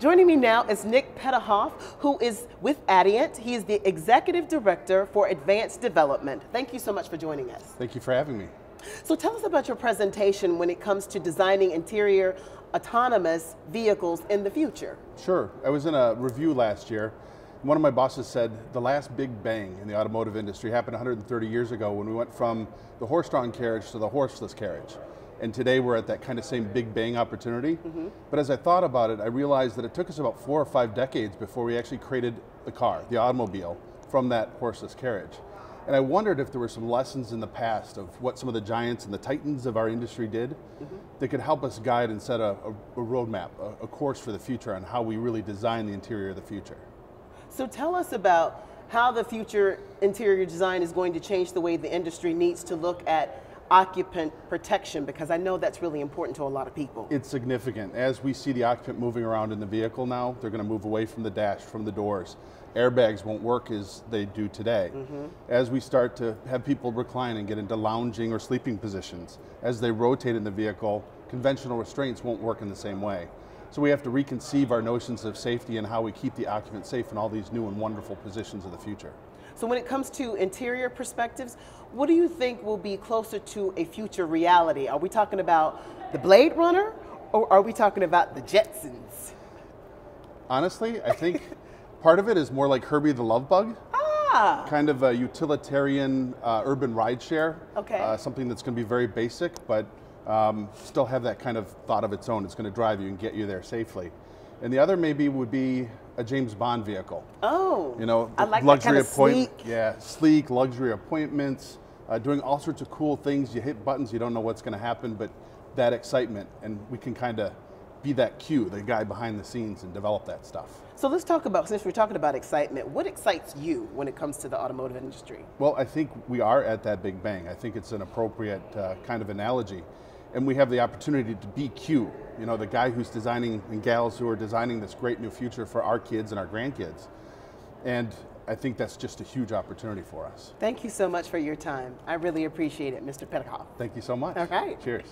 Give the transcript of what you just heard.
Joining me now is Nick Petouhoff, who is with Adient. He is the Executive Director for Advanced Development. Thank you so much for joining us. Thank you for having me. So tell us about your presentation when it comes to designing interior autonomous vehicles in the future. Sure. I was in a review last year. One of my bosses said the last big bang in the automotive industry happened 130 years ago when we went from the horse-drawn carriage to the horseless carriage. And today we're at that kind of same big bang opportunity. Mm -hmm. But as I thought about it, I realized that it took us about four or five decades before we actually created the car, the automobile, from that horseless carriage. And I wondered if there were some lessons in the past of what some of the giants and the titans of our industry did mm -hmm. that could help us guide and set a, a, a roadmap, a, a course for the future on how we really design the interior of the future. So tell us about how the future interior design is going to change the way the industry needs to look at occupant protection because I know that's really important to a lot of people. It's significant. As we see the occupant moving around in the vehicle now, they're going to move away from the dash, from the doors. Airbags won't work as they do today. Mm -hmm. As we start to have people recline and get into lounging or sleeping positions, as they rotate in the vehicle, conventional restraints won't work in the same way. So we have to reconceive our notions of safety and how we keep the occupant safe in all these new and wonderful positions of the future. So when it comes to interior perspectives, what do you think will be closer to a future reality? Are we talking about the Blade Runner or are we talking about the Jetsons? Honestly, I think part of it is more like Herbie the Love Bug. Ah. Kind of a utilitarian uh, urban rideshare. Okay. Uh, something that's going to be very basic, but um, still have that kind of thought of its own. It's going to drive you and get you there safely. And the other maybe would be a James Bond vehicle. Oh, you know, I like luxury that kind of sleek. Yeah, sleek luxury appointments, uh, doing all sorts of cool things. You hit buttons, you don't know what's going to happen, but that excitement, and we can kind of be that Q, the guy behind the scenes, and develop that stuff. So let's talk about, since we're talking about excitement, what excites you when it comes to the automotive industry? Well, I think we are at that big bang. I think it's an appropriate uh, kind of analogy and we have the opportunity to be Q, you know, the guy who's designing and gals who are designing this great new future for our kids and our grandkids. And I think that's just a huge opportunity for us. Thank you so much for your time. I really appreciate it, Mr. Petouhoff. Thank you so much. All right. Cheers.